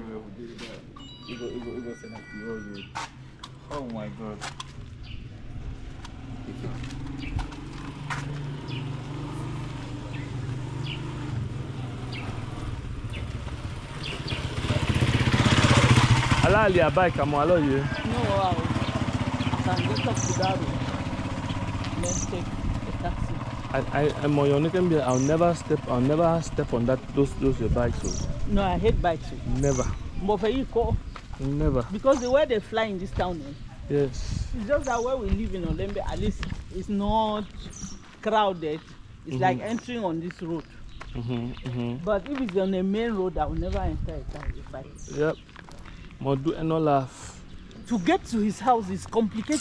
Oh, go, go, go. Oh my God. aláàlẹ àbáìkà mọ alóye. No, wow. I can get up to that road. Then take a taxi. I I I'm on your. I'll never step I'll never step on that those those your bikes. So No, I hate bikes. oh. never. But for you, call. Never. Because the way they fly in this town, eh, Yes. it's just that where we live in Olembe, at least it's not crowded. It's like entering on this road. Mm-hmm, mm-hmm. But if it's on a main road, I will never enter a car with bike. Yep. Mo do and. To get to his house is complicated.